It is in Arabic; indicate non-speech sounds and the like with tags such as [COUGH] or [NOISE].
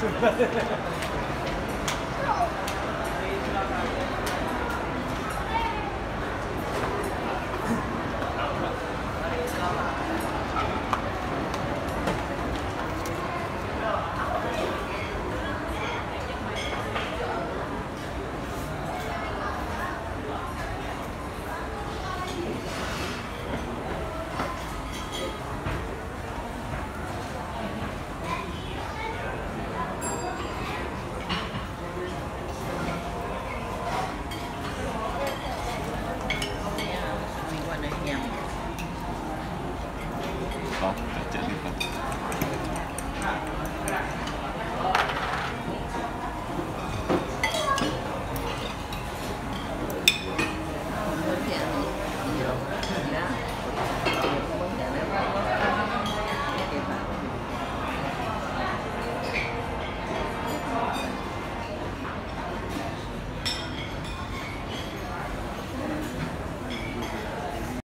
شوف [LAUGHS] [LAUGHS]